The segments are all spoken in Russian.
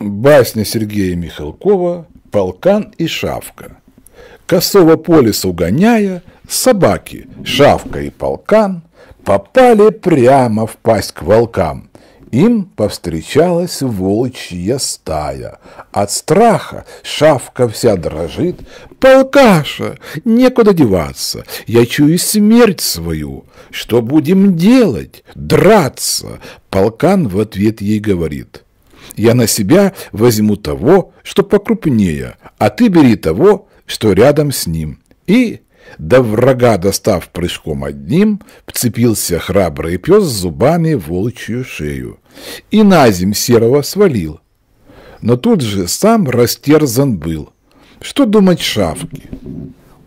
Басня Сергея Михалкова «Полкан и Шавка». Косого по лесу гоняя, собаки, Шавка и Полкан, попали прямо в пасть к волкам. Им повстречалась волчья стая. От страха шавка вся дрожит. «Полкаша, некуда деваться, я чую смерть свою. Что будем делать? Драться!» Полкан в ответ ей говорит – я на себя возьму того, что покрупнее, а ты бери того, что рядом с ним. И, до врага достав прыжком одним, вцепился храбрый пес зубами в волчью шею и на земь серого свалил. Но тут же сам растерзан был. Что думать шавки?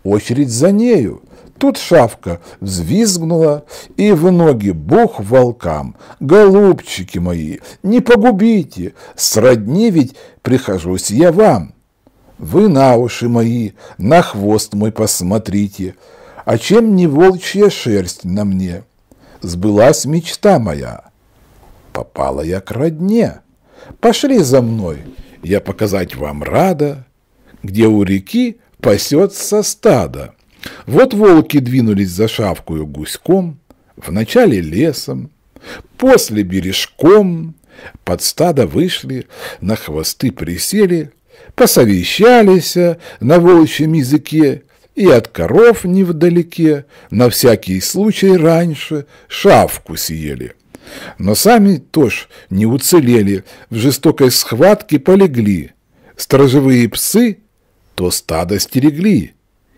Очередь за нею — Тут шавка взвизгнула и в ноги бух волкам. «Голубчики мои, не погубите, сродни ведь прихожусь я вам. Вы на уши мои, на хвост мой посмотрите, а чем не волчья шерсть на мне? Сбылась мечта моя, попала я к родне. Пошли за мной, я показать вам рада, где у реки пасется стадо. Вот волки двинулись за шавкую гуськом, вначале лесом, после бережком, под стадо вышли, на хвосты присели, посовещались на волчьем языке и от коров невдалеке, на всякий случай раньше, шавку съели. Но сами тоже не уцелели, в жестокой схватке полегли. Сторожевые псы то стадо стерегли,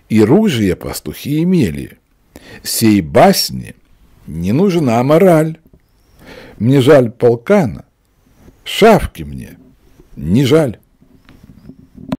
и ружья пастухи имели. Сей басне не нужна мораль. Мне жаль полкана, шавки мне не жаль.